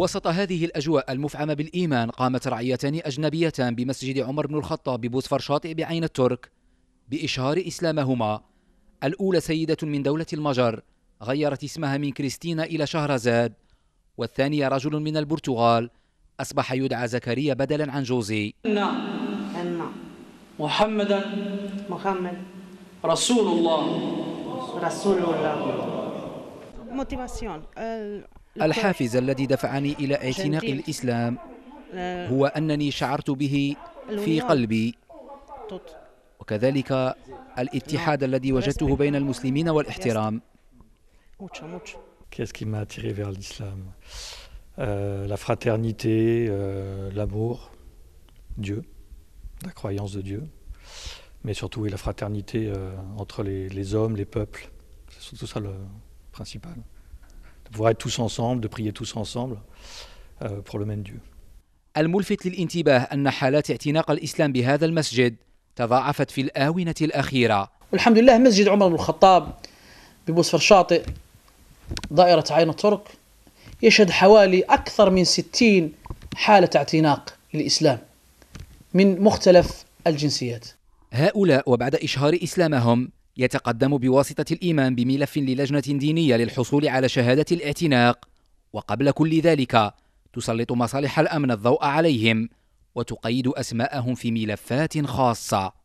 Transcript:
وسط هذه الأجواء المفعمة بالإيمان قامت رعيتان أجنبيتان بمسجد عمر بن الخطاب ببوسفر شاطئ بعين الترك بإشهار إسلامهما. الأولى سيدة من دولة المجر غيرت اسمها من كريستينا إلى شهرزاد والثانية رجل من البرتغال أصبح يدعى زكريا بدلا عن جوزي. أن محمدا محمد. رسول الله. رسول الله. موتيفاسيون الحافز الذي دفعني إلى اعتناق الإسلام هو أنني شعرت به في قلبي وكذلك الاتحاد الذي وجدته بين المسلمين والاحترام Qu'est-ce qui m'a attiré vers l'islam euh, La fraternité, euh, l'amour, Dieu, la croyance de Dieu, mais surtout oui, la fraternité euh, entre les, les, hommes, les peuples. C'est surtout ça le principal. De pouvoir être tous ensemble, de prier tous ensemble euh, pour le même Dieu. الملفت للانتباه أن حالات اعتناق الإسلام بهذا المسجد تضاعفت في الآونة الأخيرة والحمد لله مسجد عمر بن الخطاب ببوسفر شاطئ دائرة عين الترك يشهد حوالي أكثر من ستين حالة اعتناق للإسلام من مختلف الجنسيات هؤلاء وبعد إشهار إسلامهم يتقدم بواسطة الإيمان بملف للجنة دينية للحصول على شهادة الاعتناق. وقبل كل ذلك تسلط مصالح الأمن الضوء عليهم وتقيد أسماءهم في ملفات خاصة.